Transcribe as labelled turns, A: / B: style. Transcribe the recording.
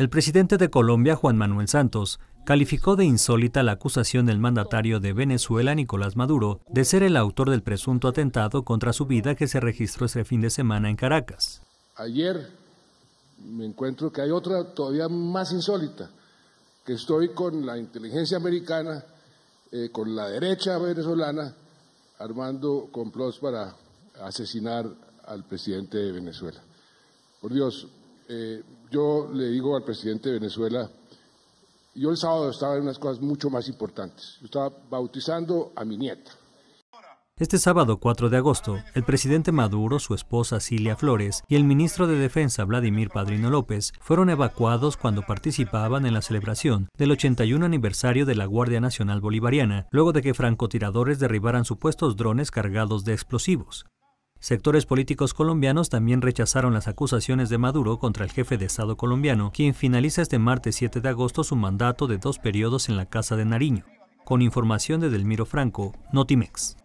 A: El presidente de Colombia, Juan Manuel Santos, calificó de insólita la acusación del mandatario de Venezuela, Nicolás Maduro, de ser el autor del presunto atentado contra su vida que se registró este fin de semana en Caracas.
B: Ayer me encuentro que hay otra todavía más insólita, que estoy con la inteligencia americana, eh, con la derecha venezolana, armando complots para asesinar al presidente de Venezuela. Por Dios, eh, yo le digo al presidente de Venezuela, yo el sábado estaba en unas cosas mucho más importantes. Yo estaba bautizando a mi nieta.
A: Este sábado 4 de agosto, el presidente Maduro, su esposa Cilia Flores y el ministro de Defensa Vladimir Padrino López fueron evacuados cuando participaban en la celebración del 81 aniversario de la Guardia Nacional Bolivariana, luego de que francotiradores derribaran supuestos drones cargados de explosivos. Sectores políticos colombianos también rechazaron las acusaciones de Maduro contra el jefe de Estado colombiano, quien finaliza este martes 7 de agosto su mandato de dos periodos en la Casa de Nariño. Con información de Delmiro Franco, Notimex.